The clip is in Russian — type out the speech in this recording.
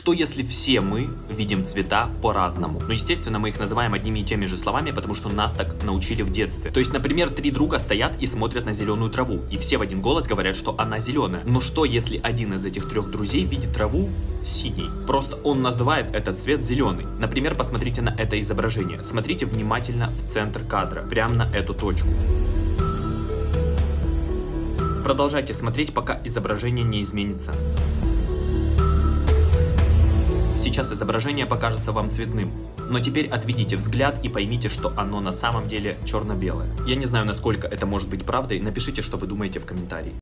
Что если все мы видим цвета по-разному? Ну, естественно, мы их называем одними и теми же словами, потому что нас так научили в детстве. То есть, например, три друга стоят и смотрят на зеленую траву, и все в один голос говорят, что она зеленая. Но что если один из этих трех друзей видит траву синий? Просто он называет этот цвет зеленый. Например, посмотрите на это изображение. Смотрите внимательно в центр кадра, прямо на эту точку. Продолжайте смотреть, пока изображение не изменится. Сейчас изображение покажется вам цветным, но теперь отведите взгляд и поймите, что оно на самом деле черно-белое. Я не знаю, насколько это может быть правдой, напишите, что вы думаете в комментарии.